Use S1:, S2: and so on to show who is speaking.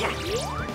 S1: Yeah.